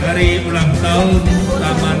hari ulang tahun Taman